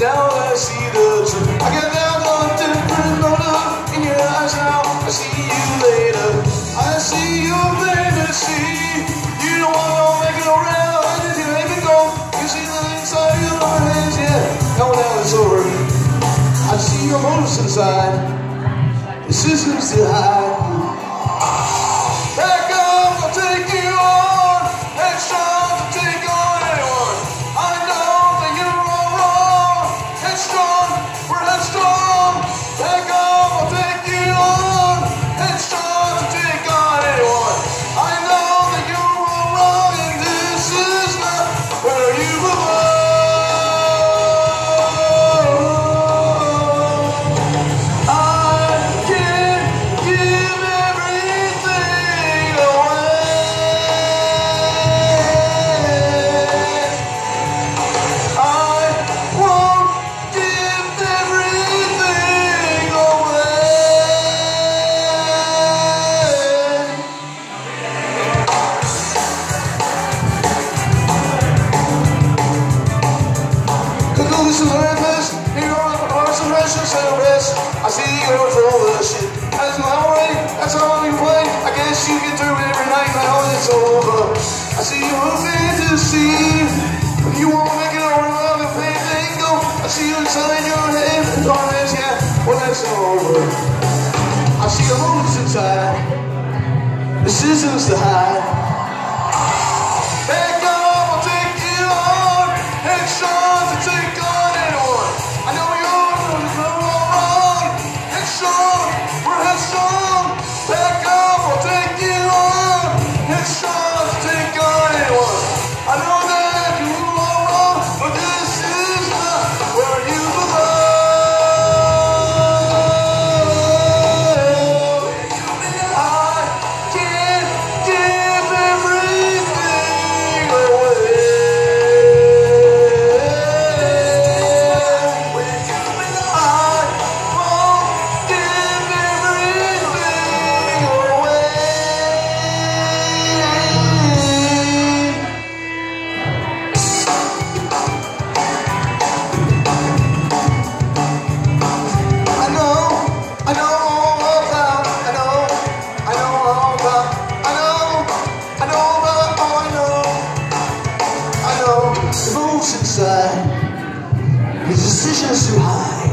the truth. I get down on a different note in your eyes now. I see you later. I see you, baby. See you don't want no making around. And if you make it go, you see the inside of your hands. Yeah, now now it's over. I see your motives inside. The systems to hide. All this. Here are the parts of precious and rest. I see you going for all this shit. That's my way. That's how you play. I guess you get through it every night now it's over. I see you a fantasy. But you won't make it over the pain thing go. I see you inside your head. Darkness, yeah. Well, that's over. I see your moments inside. The systems to hide. just too high.